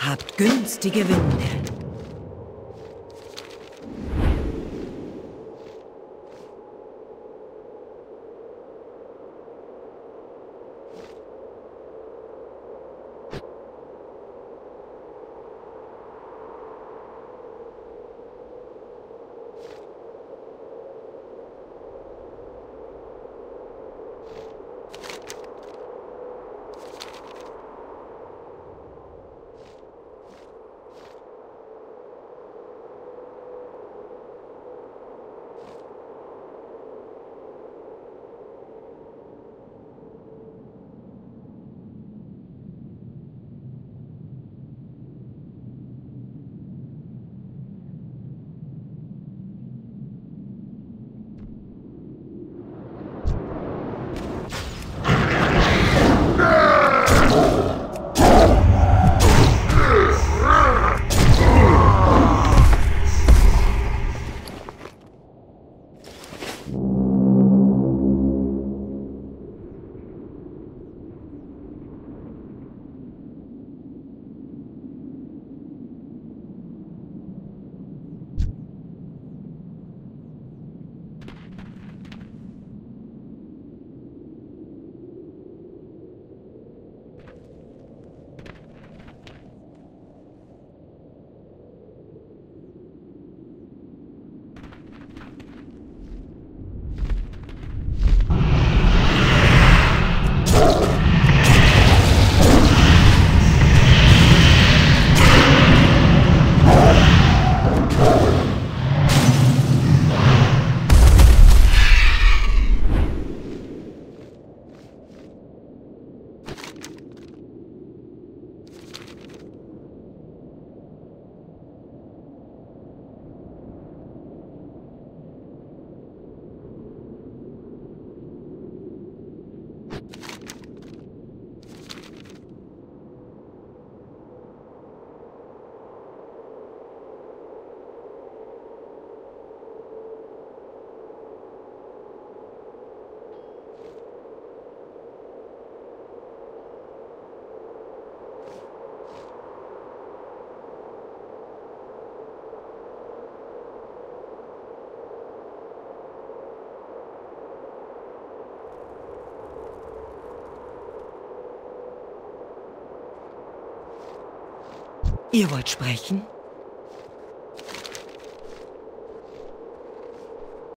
Habt günstige Winde. Ihr wollt sprechen?